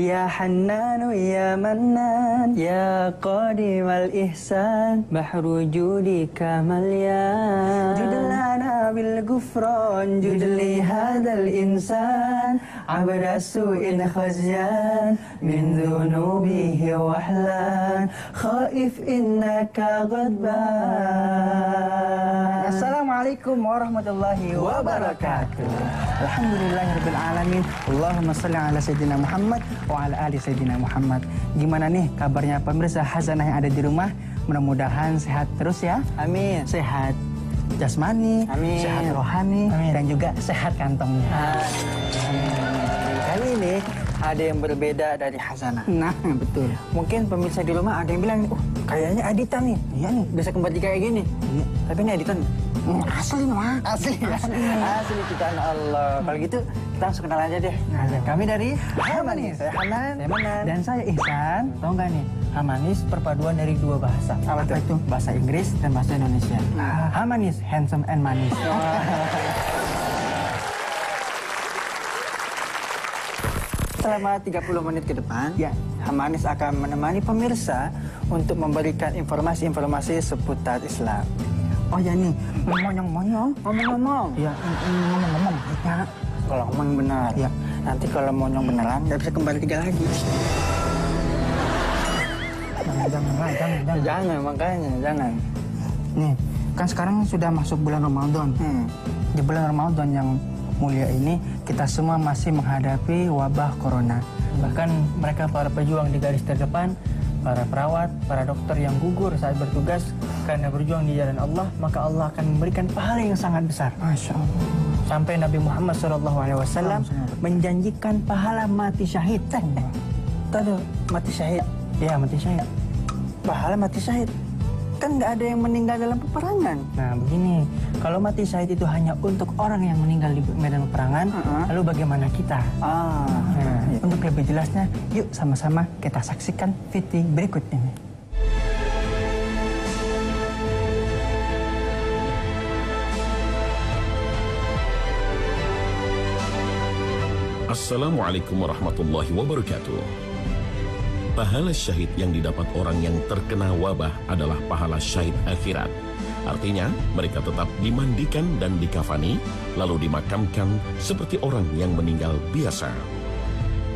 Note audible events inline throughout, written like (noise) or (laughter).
Ya Hannanu ya Mannan Ya Qadimal Ihsan Bahru judika malyan Judlana bil gufran Judli hadal insan Abda su'in khazyan Min dhunubihi wahlan Khaif innaka ghadban. Assalamualaikum warahmatullahi wabarakatuh. Alhamdulillahirrahmanirrahim Allahumma salli ala Sayyidina Muhammad wa ala ali sayyidina Muhammad Gimana nih kabarnya pemirsa Hazanah yang ada di rumah Mudah-mudahan sehat terus ya Amin Sehat jasmani, Amin. sehat rohani, Amin. dan juga sehat kantongnya. Amin. Kali ini ada yang berbeda dari Hasanah. Nah, betul. Mungkin pemirsa di rumah ada yang bilang, oh kayaknya editan nih. Iya nih, bisa kembali kayak gini. Iya. Tapi ini editan Hmm, asli mah. Asli. Asli, asli kita Allah. Kalau gitu kita langsung kenal aja deh. Nah, kami dari Hamanis. Saya Hanan. Saya Manan. Dan saya Ihsan. Tahu nggak nih? Hamanis perpaduan dari dua bahasa. Apa, Apa itu? Bahasa Inggris dan bahasa Indonesia. Nah. Hamanis, handsome and manis. (laughs) Selama 30 menit ke depan, ya, Hamanis akan menemani pemirsa untuk memberikan informasi-informasi seputar Islam. Oh ya nih, monyong-monyong, ngomong-ngomong. Iya, ngomong-ngomong. Ya, kalau ngomong benar. Ya. Nanti kalau monyong beneran, nggak bisa kembali tiga lagi. Jangan, jangan, jangan, jangan. Jangan, makanya, jangan. Nih, kan sekarang sudah masuk bulan Ramadan. Hmm. Di bulan Ramadan yang mulia ini, kita semua masih menghadapi wabah corona. Bahkan mereka para pejuang di garis terdepan para perawat, para dokter yang gugur saat bertugas karena berjuang di jalan Allah, maka Allah akan memberikan pahala yang sangat besar. Masya Allah. Sampai Nabi Muhammad SAW menjanjikan pahala mati syahid. Tadi mati syahid. Ya, mati syahid. Pahala mati syahid kan nggak ada yang meninggal dalam peperangan. Nah begini, kalau mati syahid itu hanya untuk orang yang meninggal di medan peperangan, uh -huh. lalu bagaimana kita? Ah, nah, iya. Untuk lebih jelasnya, yuk sama-sama kita saksikan video berikut ini. Assalamualaikum warahmatullahi wabarakatuh. Pahala syahid yang didapat orang yang terkena wabah adalah pahala syahid akhirat. Artinya, mereka tetap dimandikan dan dikafani, lalu dimakamkan seperti orang yang meninggal biasa.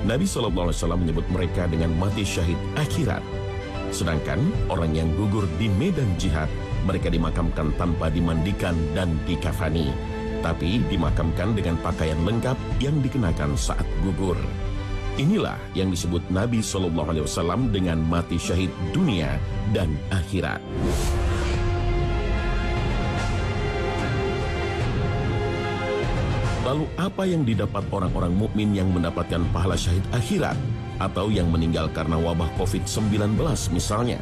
Nabi SAW menyebut mereka dengan mati syahid akhirat. Sedangkan orang yang gugur di medan jihad, mereka dimakamkan tanpa dimandikan dan dikafani, tapi dimakamkan dengan pakaian lengkap yang dikenakan saat gugur. Inilah yang disebut Nabi Shallallahu Alaihi Wasallam dengan mati syahid dunia dan akhirat. Lalu apa yang didapat orang-orang mukmin yang mendapatkan pahala syahid akhirat atau yang meninggal karena wabah COVID-19 misalnya?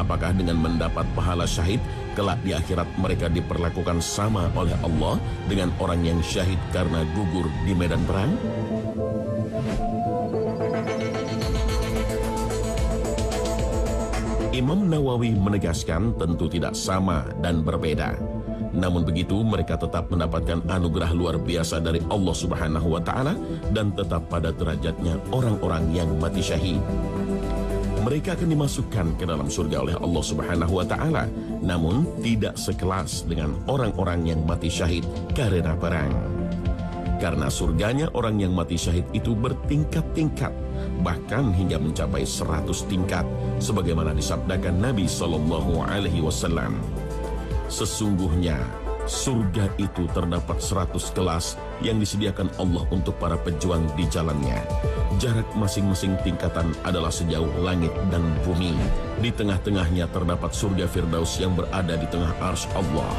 Apakah dengan mendapat pahala syahid kelak di akhirat mereka diperlakukan sama oleh Allah dengan orang yang syahid karena gugur di medan perang? Imam Nawawi menegaskan tentu tidak sama dan berbeda. Namun begitu mereka tetap mendapatkan anugerah luar biasa dari Allah Subhanahu wa taala dan tetap pada derajatnya orang-orang yang mati syahid. Mereka akan dimasukkan ke dalam surga oleh Allah Subhanahu wa taala, namun tidak sekelas dengan orang-orang yang mati syahid karena perang. Karena surganya orang yang mati syahid itu bertingkat-tingkat bahkan hingga mencapai 100 tingkat sebagaimana disabdakan Nabi Shallallahu alaihi wasallam. Sesungguhnya surga itu terdapat 100 kelas yang disediakan Allah untuk para pejuang di jalannya. Jarak masing-masing tingkatan adalah sejauh langit dan bumi. Di tengah-tengahnya terdapat surga Firdaus yang berada di tengah ars Allah.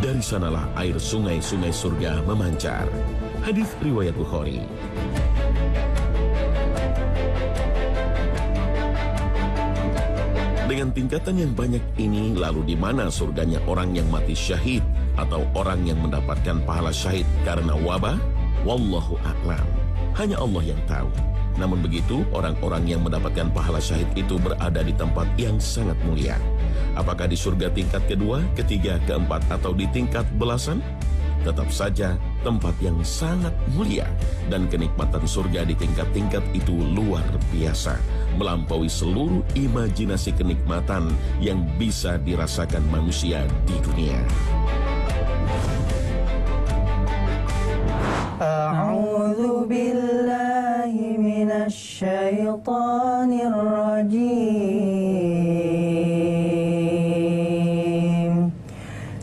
Dari sanalah air sungai-sungai surga memancar. Hadis riwayat Bukhari. Dengan tingkatan yang banyak ini, lalu di mana surganya orang yang mati syahid atau orang yang mendapatkan pahala syahid karena wabah? Wallahu a'lam. Hanya Allah yang tahu. Namun begitu, orang-orang yang mendapatkan pahala syahid itu berada di tempat yang sangat mulia. Apakah di surga tingkat kedua, ketiga, keempat, atau di tingkat belasan? Tetap saja tempat yang sangat mulia dan kenikmatan surga di tingkat-tingkat itu luar biasa, melampaui seluruh imajinasi kenikmatan yang bisa dirasakan manusia di dunia. أعوذ بالله من الشيطان الرجيم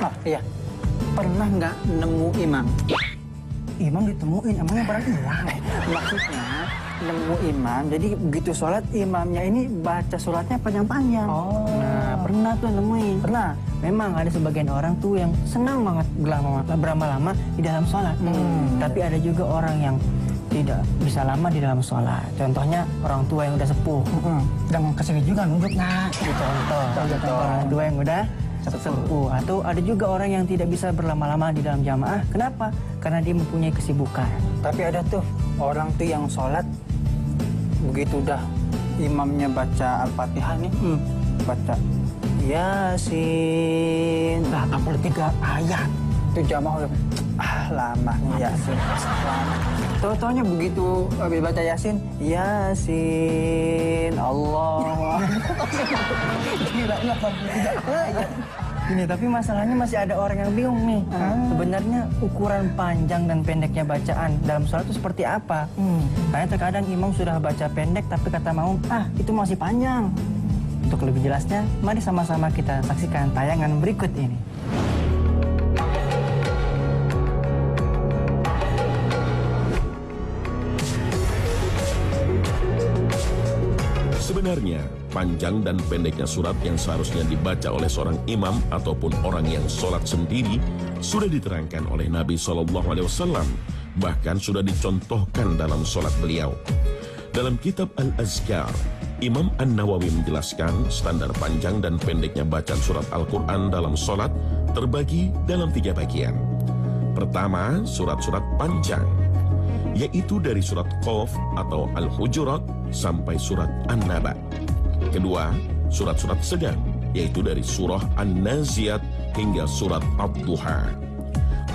Oh iya, pernah nggak nemu imam? Imam ditemuin, emangnya pernah hilang? (laughs) Maksudnya nemu imam, jadi begitu sholat imamnya ini baca suratnya panjang-panjang. Oh. Nah pernah tuh nemuin. Pernah. Memang ada sebagian orang tuh yang senang banget berlama- berlama-lama di dalam sholat. Hmm. Tapi ada juga orang yang tidak bisa lama di dalam sholat. Contohnya orang tua yang udah sepuh. Mm-mm. Dan ke sini juga nunjuk nah. Contoh, Contoh. orang tua yang udah sepuh. Atau ada juga orang yang tidak bisa berlama-lama di dalam jamaah. Kenapa? Karena dia mempunyai kesibukan. Tapi ada tuh orang tuh yang sholat begitu udah imamnya baca al-fatihah nih, Hmm. baca Yasin. Lah, apa tiga ayat? Itu jamaah udah ah lama nih Yasin. Tahu-taunya begitu habis baca Yasin, Yasin Allah. (laughs) Gila, ini 83 ayat. Ini tapi masalahnya masih ada orang yang bingung nih. Sebenarnya ukuran panjang dan pendeknya bacaan dalam sholat itu seperti apa? Hmm. Karena terkadang imam sudah baca pendek tapi kata mau ah itu masih panjang. Untuk lebih jelasnya, mari sama-sama kita saksikan tayangan berikut ini. Sebenarnya, panjang dan pendeknya surat yang seharusnya dibaca oleh seorang imam ataupun orang yang sholat sendiri sudah diterangkan oleh Nabi Shallallahu Alaihi Wasallam, bahkan sudah dicontohkan dalam sholat beliau. Dalam kitab Al-Azkar, Imam An-Nawawi menjelaskan standar panjang dan pendeknya bacaan surat Al-Quran dalam sholat terbagi dalam tiga bagian. Pertama, surat-surat panjang yaitu dari surat Qaf atau Al-Hujurat sampai surat An-Naba. Kedua, surat-surat sedang, yaitu dari surah An-Naziat hingga surat Ad-Duha.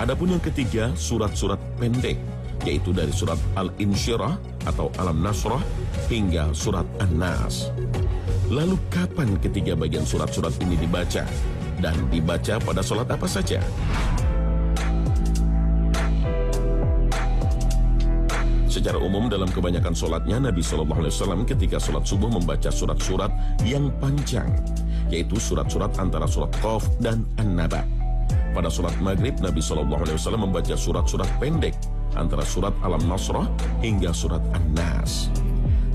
Adapun yang ketiga, surat-surat pendek, yaitu dari surat Al-Insyirah atau Alam Nasrah hingga surat An-Nas. Lalu kapan ketiga bagian surat-surat ini dibaca? Dan dibaca pada sholat apa saja? Secara umum dalam kebanyakan sholatnya Nabi Shallallahu Alaihi Wasallam ketika sholat subuh membaca surat-surat yang panjang, yaitu surat-surat antara surat Qaf dan An-Naba. Pada sholat maghrib Nabi Shallallahu Alaihi Wasallam membaca surat-surat pendek antara surat Alam Nasrah hingga surat An-Nas.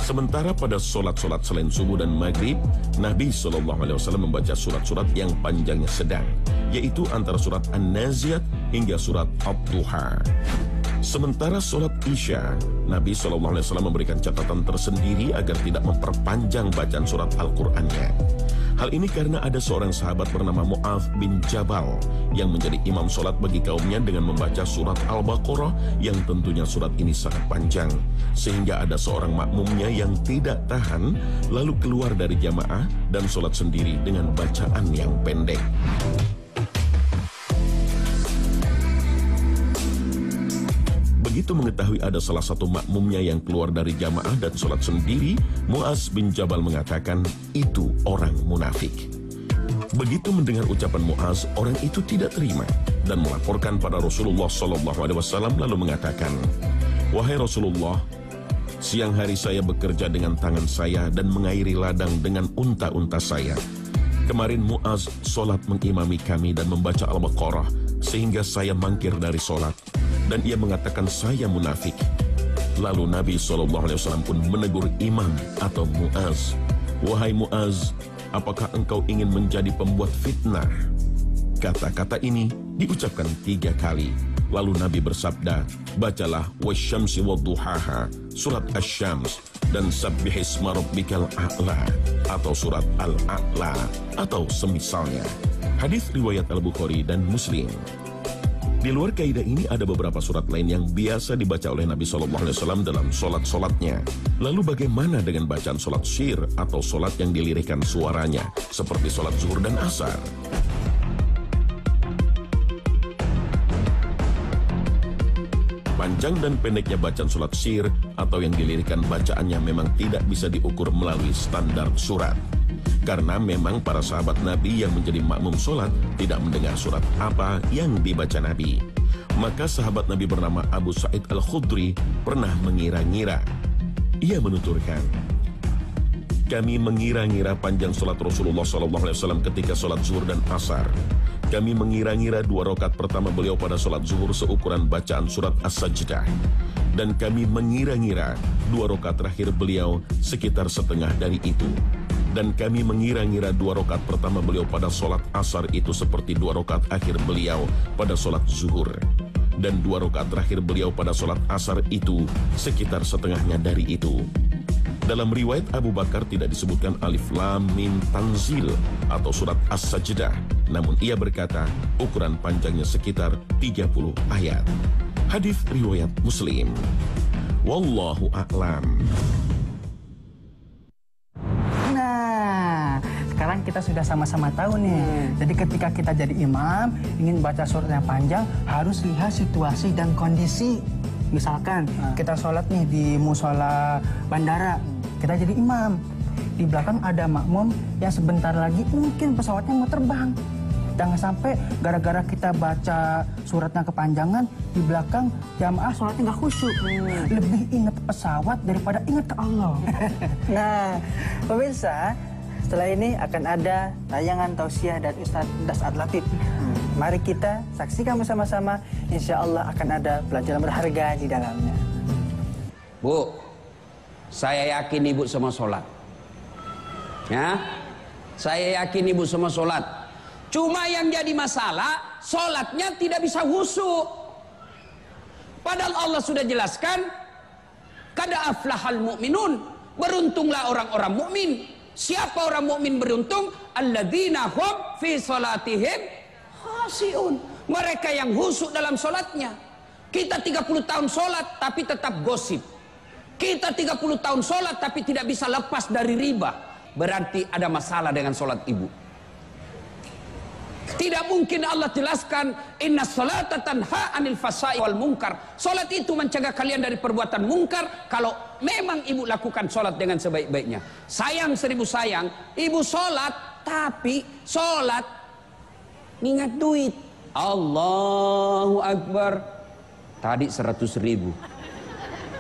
Sementara pada sholat-sholat selain subuh dan maghrib, Nabi Shallallahu Alaihi Wasallam membaca surat-surat yang panjangnya sedang, yaitu antara surat An-Naziat hingga surat Ad-Duha. Sementara sholat Isya, Nabi Wasallam memberikan catatan tersendiri agar tidak memperpanjang bacaan surat Al-Qur'annya. Hal ini karena ada seorang sahabat bernama Mu'adh bin Jabal yang menjadi imam sholat bagi kaumnya dengan membaca surat Al-Baqarah yang tentunya surat ini sangat panjang. Sehingga ada seorang makmumnya yang tidak tahan lalu keluar dari jamaah dan sholat sendiri dengan bacaan yang pendek. Begitu mengetahui ada salah satu makmumnya yang keluar dari jamaah dan sholat sendiri, Muaz bin Jabal mengatakan itu orang munafik. Begitu mendengar ucapan Muaz, orang itu tidak terima dan melaporkan pada Rasulullah Shallallahu Alaihi Wasallam lalu mengatakan, wahai Rasulullah, siang hari saya bekerja dengan tangan saya dan mengairi ladang dengan unta-unta saya. Kemarin Muaz sholat mengimami kami dan membaca Al-Baqarah sehingga saya mangkir dari sholat. Dan ia mengatakan saya munafik. Lalu Nabi SAW pun menegur imam atau Muaz. Wahai Muaz, apakah engkau ingin menjadi pembuat fitnah? Kata-kata ini diucapkan tiga kali. Lalu Nabi bersabda, bacalah wasyamsi wadduhaha, surat asy-syams dan sabbihisma rabbikal a'la atau surat al-a'la atau semisalnya. Hadis riwayat Al-Bukhari dan Muslim. Di luar kaidah ini ada beberapa surat lain yang biasa dibaca oleh Nabi Shallallahu Alaihi Wasallam dalam solat-solatnya. Lalu bagaimana dengan bacaan solat syir atau solat yang dilirikan suaranya seperti solat zuhur dan asar? Panjang dan pendeknya bacaan surat syir atau yang dilirikan bacaannya memang tidak bisa diukur melalui standar surat. Karena memang para sahabat Nabi yang menjadi makmum solat tidak mendengar surat apa yang dibaca Nabi. Maka sahabat Nabi bernama Abu Sa'id Al-Khudri pernah mengira-ngira. Ia menuturkan, kami mengira-ngira panjang solat Rasulullah SAW ketika solat zuhur dan asar. Kami mengira-ngira dua rokat pertama beliau pada sholat zuhur seukuran bacaan surat As-Sajdah. Dan kami mengira-ngira dua rokat terakhir beliau sekitar setengah dari itu. Dan kami mengira-ngira dua rokat pertama beliau pada sholat asar itu seperti dua rokat akhir beliau pada sholat zuhur. Dan dua rokat terakhir beliau pada sholat asar itu sekitar setengahnya dari itu. Dalam riwayat Abu Bakar tidak disebutkan alif lam mim tanzil atau surat As-Sajdah. Namun ia berkata ukuran panjangnya sekitar 30 ayat. Hadis riwayat Muslim. Wallahu a'lam. Kita sudah sama-sama tahu nih. Jadi ketika kita jadi imam, ingin baca surat yang panjang, harus lihat situasi dan kondisi. Misalkan kita sholat nih di musola bandara, kita jadi imam. Di belakang ada makmum yang sebentar lagi mungkin pesawatnya mau terbang. Jangan sampai gara-gara kita baca suratnya kepanjangan, di belakang jamaah sholatnya nggak khusyuk. Lebih ingat pesawat daripada ingat ke Allah. (laughs) Nah, pemirsa, setelah ini akan ada tayangan tausiah dari Ustadz Dasat Latif. Hmm, Mari kita saksikan bersama-sama. Insya Allah akan ada pelajaran berharga di dalamnya. Bu, saya yakin ibu semua sholat. Ya, saya yakin ibu semua sholat. Cuma yang jadi masalah, sholatnya tidak bisa husu. Padahal Allah sudah jelaskan, kada aflahal mu'minun. Beruntunglah orang-orang mukmin. Siapa orang mukmin beruntung? Alladzina hum fi salatihim khasiun. Mereka yang husuk dalam sholatnya. Kita 30 tahun sholat tapi tetap gosip. Kita 30 tahun sholat tapi tidak bisa lepas dari riba. Berarti ada masalah dengan sholat ibu. Tidak mungkin Allah jelaskan inna salata tanha anil fasai wal munkar. Salat itu mencegah kalian dari perbuatan mungkar kalau memang ibu lakukan salat dengan sebaik-baiknya. Sayang seribu sayang, ibu salat tapi salat ingat duit. Allahu Akbar. Tadi 100 ribu.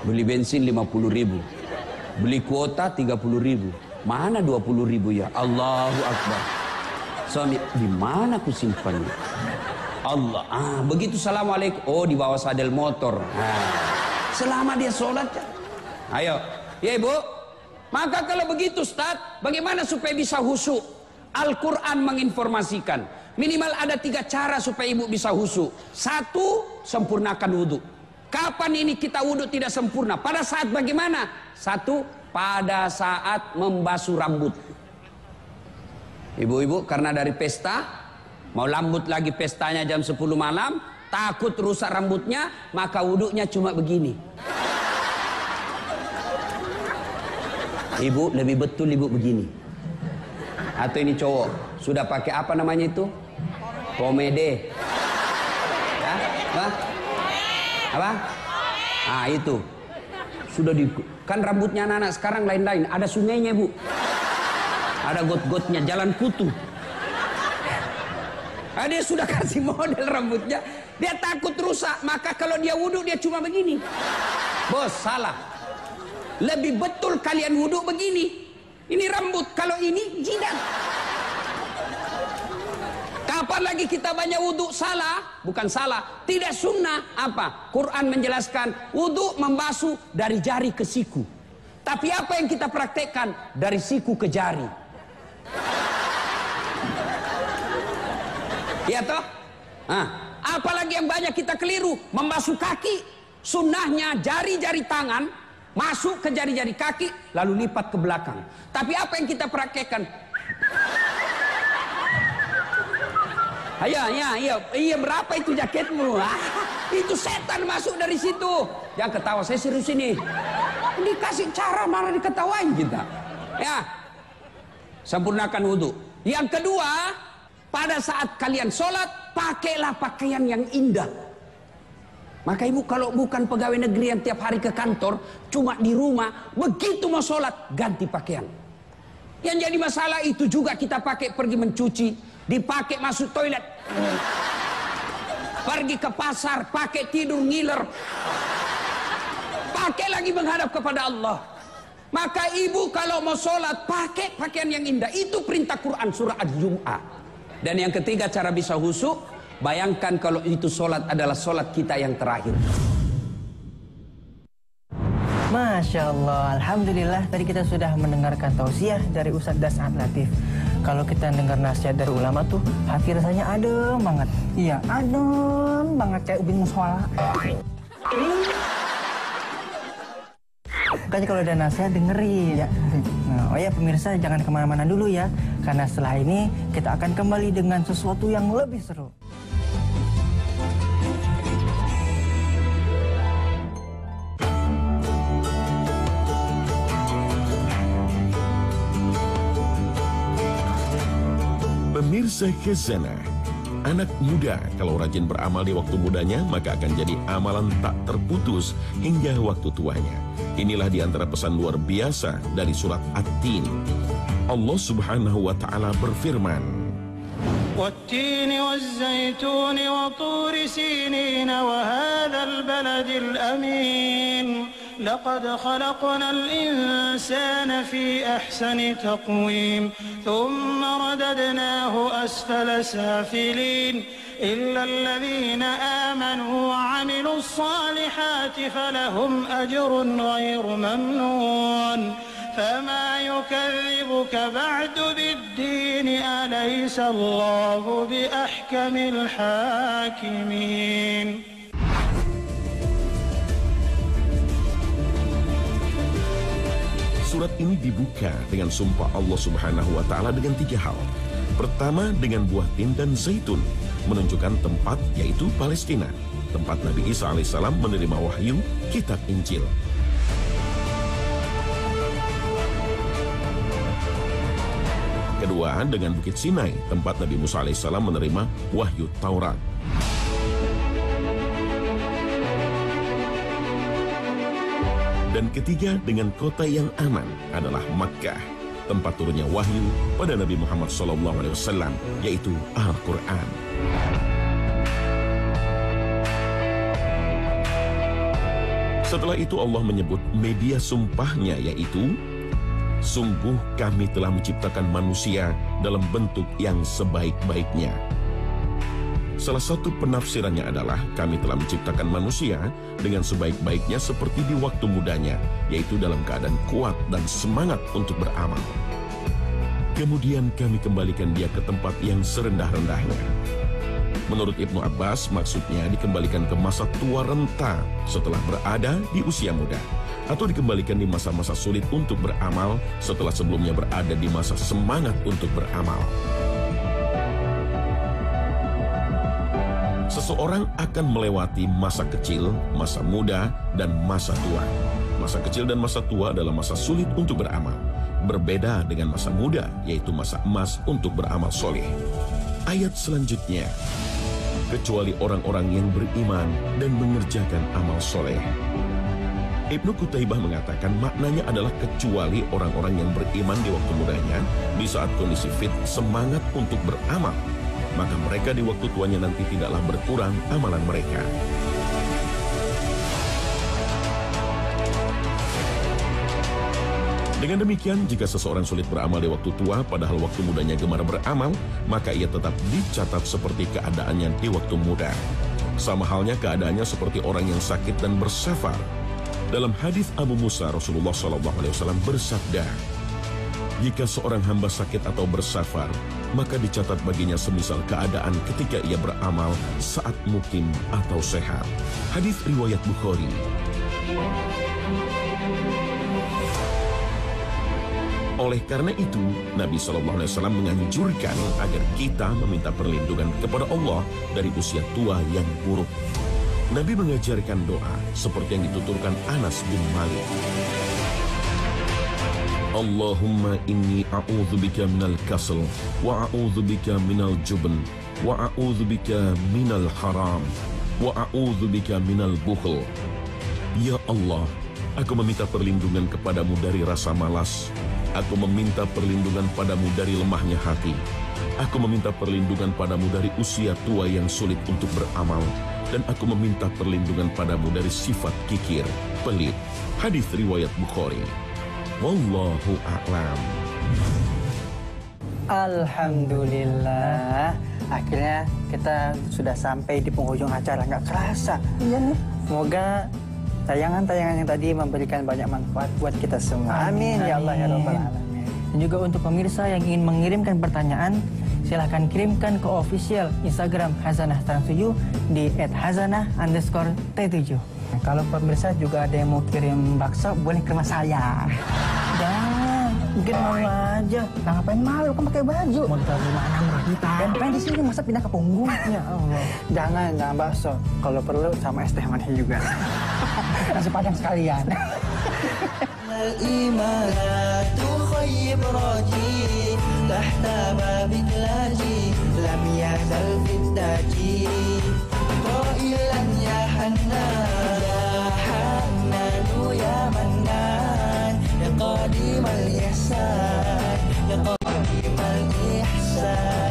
Beli bensin 50 ribu. Beli kuota 30 ribu. Mana 20 ribu ya? Allahu Akbar. Suami, di mana aku simpannya? Allah, ah begitu assalamualaikum. Oh di bawah sadel motor. Ah. Selama dia sholat, ayo, ya ibu. Maka kalau begitu, Ustaz, bagaimana supaya bisa husu? Al-Quran menginformasikan. Minimal ada tiga cara supaya ibu bisa husu. Satu, sempurnakan wudhu. Kapan ini kita wudhu tidak sempurna? Pada saat bagaimana? Satu, pada saat membasuh rambut. Ibu-ibu karena dari pesta Mau lambut lagi pestanya jam 10 malam Takut rusak rambutnya Maka wuduknya cuma begini Ibu lebih betul ibu begini Atau ini cowok Sudah pakai apa namanya itu Pomede ya? Apa? Apa? Ah itu Sudah di Kan rambutnya anak-anak sekarang lain-lain Ada sungainya bu ada got-gotnya jalan kutu. Nah, dia sudah kasih model rambutnya. Dia takut rusak maka kalau dia wudhu dia cuma begini. Bos salah. Lebih betul kalian wudhu begini. Ini rambut kalau ini jidat. Apalagi kita banyak wudhu salah, bukan salah, tidak sunnah. Apa? Quran menjelaskan wudhu membasuh dari jari ke siku. Tapi apa yang kita praktekkan? Dari siku ke jari? Ya toh? Nah, apalagi yang banyak kita keliru membasuh kaki. Sunnahnya jari-jari tangan masuk ke jari-jari kaki lalu lipat ke belakang. Tapi apa yang kita praktekkan? Iya, iya, iya, iya berapa itu jaketmu? Ah, itu setan masuk dari situ. Jangan ketawa, saya serius ini. Dikasih cara malah diketawain kita. Ya, sempurnakan wudhu. Yang kedua, pada saat kalian sholat, pakailah pakaian yang indah. Maka ibu kalau bukan pegawai negeri yang tiap hari ke kantor, cuma di rumah, begitu mau sholat, ganti pakaian. Yang jadi masalah itu juga kita pakai pergi mencuci, dipakai masuk toilet. Pergi ke pasar, pakai tidur ngiler. Pakai lagi menghadap kepada Allah. Maka ibu kalau mau sholat, pakai pakaian yang indah. Itu perintah Quran surah Al-Jum'ah. Dan yang ketiga cara bisa husuk, bayangkan kalau itu sholat adalah sholat kita yang terakhir. Masya Allah, Alhamdulillah tadi kita sudah mendengarkan tausiah dari Ustadz Das'ad Latif. Kalau kita dengar nasihat dari ulama tuh, hati rasanya adem banget. Iya, adem banget kayak ubin musola. Makanya kalau ada nasihat dengerin ya. Nah, oh ya pemirsa jangan ke mana-mana dulu ya. Karena setelah ini kita akan kembali dengan sesuatu yang lebih seru. Pemirsa Khazanah, anak muda kalau rajin beramal di waktu mudanya maka akan jadi amalan tak terputus hingga waktu tuanya. Inilah di antara pesan luar biasa dari surat At-Tin. Allah Subhanahu wa taala berfirman, والتين والزيتون وطور سينين وهذا البلد الأمين لقد خلقنا الإنسان في أحسن تقويم ثم رددناه أسفل سافلين إلا الذين آمنوا الصالحات فلهم أجر غير ممنون فما يكذبك بعد بالدين أليس الله بأحكم الحاكمين Surat ini dibuka dengan sumpah Allah Subhanahu wa taala dengan tiga hal. Pertama dengan buah tin dan zaitun, menunjukkan tempat yaitu Palestina, tempat Nabi Isa alaihissalam menerima wahyu kitab Injil. Kedua dengan Bukit Sinai, tempat Nabi Musa alaihissalam menerima wahyu Taurat. Dan ketiga dengan kota yang aman adalah Makkah, tempat turunnya wahyu pada Nabi Muhammad SAW, yaitu Al-Quran. Setelah itu Allah menyebut media sumpahnya yaitu Sungguh kami telah menciptakan manusia dalam bentuk yang sebaik-baiknya. Salah satu penafsirannya adalah kami telah menciptakan manusia dengan sebaik-baiknya seperti di waktu mudanya, yaitu dalam keadaan kuat dan semangat untuk beramal. Kemudian kami kembalikan dia ke tempat yang serendah-rendahnya. Menurut Ibnu Abbas, maksudnya dikembalikan ke masa tua renta setelah berada di usia muda. Atau dikembalikan di masa-masa sulit untuk beramal setelah sebelumnya berada di masa semangat untuk beramal. Seseorang akan melewati masa kecil, masa muda, dan masa tua. Masa kecil dan masa tua adalah masa sulit untuk beramal. Berbeda dengan masa muda, yaitu masa emas untuk beramal soleh. Ayat selanjutnya, kecuali orang-orang yang beriman dan mengerjakan amal soleh. Ibnu Kutaibah mengatakan maknanya adalah kecuali orang-orang yang beriman di waktu mudanya, di saat kondisi fit, semangat untuk beramal, maka mereka di waktu tuanya nanti tidaklah berkurang amalan mereka. Dengan demikian, jika seseorang sulit beramal di waktu tua, padahal waktu mudanya gemar beramal, maka ia tetap dicatat seperti keadaannya di waktu muda. Sama halnya keadaannya seperti orang yang sakit dan bersafar. Dalam hadis Abu Musa, Rasulullah SAW bersabda, jika seorang hamba sakit atau bersafar, maka dicatat baginya semisal keadaan ketika ia beramal saat mukim atau sehat. Hadis riwayat Bukhari. Oleh karena itu, Nabi Shallallahu Alaihi Wasallam menganjurkan agar kita meminta perlindungan kepada Allah dari usia tua yang buruk. Nabi mengajarkan doa seperti yang dituturkan Anas bin Malik. Allahumma inni a'udzubika minal kasal wa a'udzubika minal jubn wa a'udzubika minal haram wa a'udzubika minal bukhl. Ya Allah, aku meminta perlindungan kepadamu dari rasa malas. Aku meminta perlindungan padamu dari lemahnya hati. Aku meminta perlindungan padamu dari usia tua yang sulit untuk beramal. Dan aku meminta perlindungan padamu dari sifat kikir, pelit. Hadis riwayat Bukhari. Wallahu a'lam. Alhamdulillah. Akhirnya kita sudah sampai di penghujung acara. Nggak kerasa. Iya nih. Semoga tayangan-tayangan yang tadi memberikan banyak manfaat buat kita semua. Amin, ya Allah ya Rabbal Alamin. Dan juga untuk pemirsa yang ingin mengirimkan pertanyaan, silahkan kirimkan ke official Instagram Hazanah Trans 7 di @hazanah underscore T7. Nah, kalau pemirsa juga ada yang mau kirim bakso, boleh ke rumah saya. Jangan, mungkin mau aja. Nah, ngapain malu? Kan pakai baju. Mau ditaruh di mana menurut kita? Dan pengen di sini masa pindah ke punggung? Ya Allah. (laughs) Jangan, jangan bakso. Kalau perlu sama es teh manis juga. (laughs) Nasi padang sekalian. الإيمانات (laughs) خيب راجي تحت بابك لاجي لم يزل في التاجي قائلا يا حنان يا حنان قديم الإحسان يا قديم الإحسان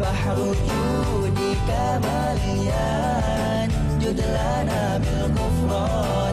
بحر جودك مليان جد لنا بالغفران